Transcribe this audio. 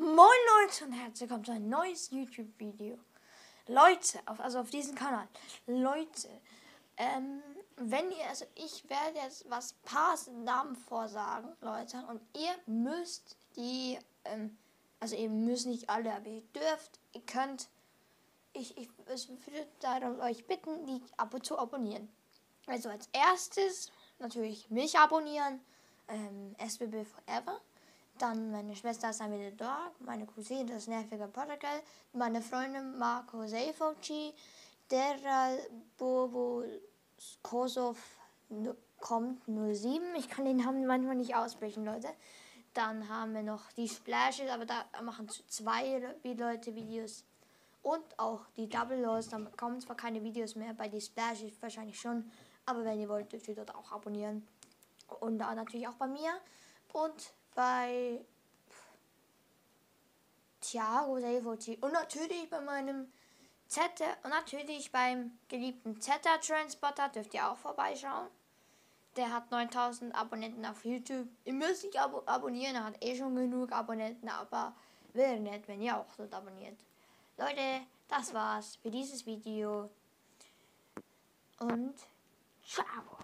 Moin Leute und herzlich willkommen zu einem neues YouTube-Video. Leute, auf, also auf diesem Kanal. Leute, ähm, wenn ihr, also ich werde jetzt was paar Namen vorsagen, Leute, und ihr müsst die, ähm, also ihr müsst nicht alle, aber ihr dürft, ihr könnt, ich, ich, ich würde darum euch bitten, die ab und zu abonnieren. Also als erstes natürlich mich abonnieren, ähm, SBB Forever. Dann meine Schwester wieder da, meine Cousine, das nervige Portugal, meine Freundin Marco Seifoci, der Bobo Kosov kommt 07. Ich kann den Namen manchmal nicht aussprechen, Leute. Dann haben wir noch die Splashes, aber da machen zwei Leute Videos. Und auch die Double Lows, da kommen zwar keine Videos mehr, bei die Splashes wahrscheinlich schon. Aber wenn ihr wollt, dürft ihr dort auch abonnieren. Und da natürlich auch bei mir. Und bei Thiago Seifoci. Und natürlich bei meinem Z und natürlich beim geliebten Zeta Transporter dürft ihr auch vorbeischauen. Der hat 9000 Abonnenten auf YouTube. Ihr müsst nicht ab abonnieren, er hat eh schon genug Abonnenten, aber wäre nett, wenn ihr auch dort abonniert. Leute, das war's für dieses Video. Und ciao.